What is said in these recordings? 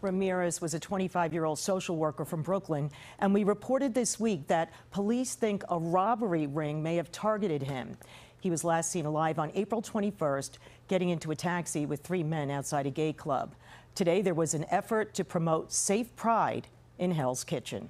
Ramirez was a 25 year old social worker from Brooklyn, and we reported this week that police think a robbery ring may have targeted him. He was last seen alive on April 21st, getting into a taxi with three men outside a gay club. Today, there was an effort to promote safe pride in Hell's Kitchen.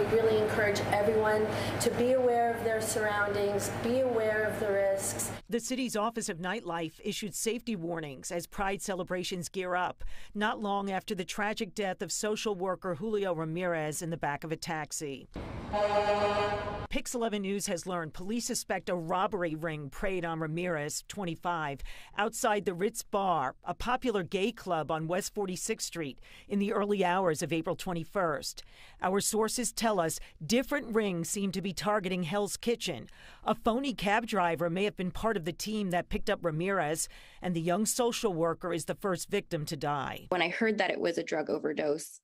We really encourage everyone to be aware of their surroundings, be aware of the risks. The city's Office of Nightlife issued safety warnings as Pride celebrations gear up, not long after the tragic death of social worker Julio Ramirez in the back of a taxi. Pix 11 News has learned police suspect a robbery ring preyed on Ramirez, 25, outside the Ritz Bar, a popular gay club on West 46th Street, in the early hours of April 21st. Our sources tell us different rings seem to be targeting Hell's Kitchen. A phony cab driver may have been part of the team that picked up Ramirez, and the young social worker is the first victim to die. When I heard that it was a drug overdose,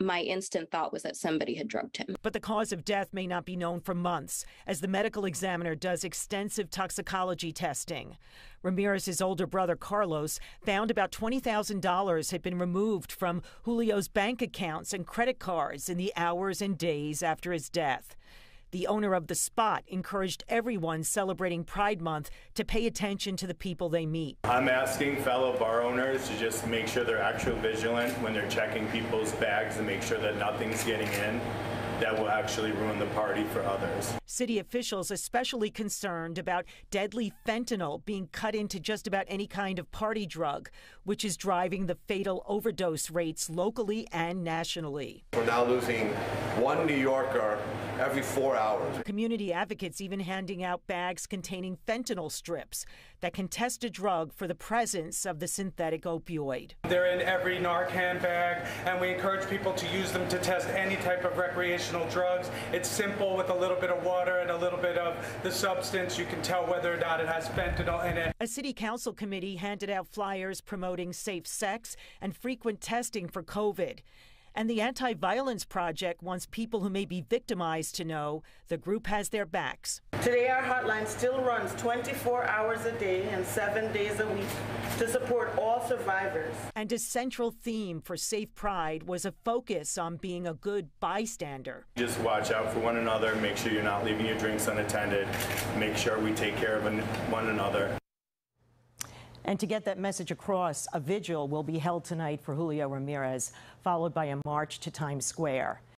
my instant thought was that somebody had drugged him. But the cause of death may not be known for months, as the medical examiner does extensive toxicology testing. Ramirez's older brother, Carlos, found about $20,000 had been removed from Julio's bank accounts and credit cards in the hours and days after his death. The owner of the spot encouraged everyone celebrating Pride Month to pay attention to the people they meet. I'm asking fellow bar owners to just make sure they're extra vigilant when they're checking people's bags and make sure that nothing's getting in that will actually ruin the party for others. City officials especially concerned about deadly fentanyl being cut into just about any kind of party drug, which is driving the fatal overdose rates locally and nationally. We're now losing one New Yorker every four hours. Community advocates even handing out bags containing fentanyl strips that can test a drug for the presence of the synthetic opioid. They're in every Narcan bag, and we encourage people to use them to test any type of recreational drugs. It's simple with a little bit of water and a little bit of the substance. You can tell whether or not it has fentanyl in it. A city council committee handed out flyers promoting safe sex and frequent testing for COVID. And the Anti Violence Project wants people who may be victimized to know the group has their backs. Today, our hotline still runs 24 hours a day and seven days a week to support all survivors. And a central theme for Safe Pride was a focus on being a good bystander. Just watch out for one another, make sure you're not leaving your drinks unattended, make sure we take care of one another. And to get that message across, a vigil will be held tonight for Julio Ramirez, followed by a march to Times Square.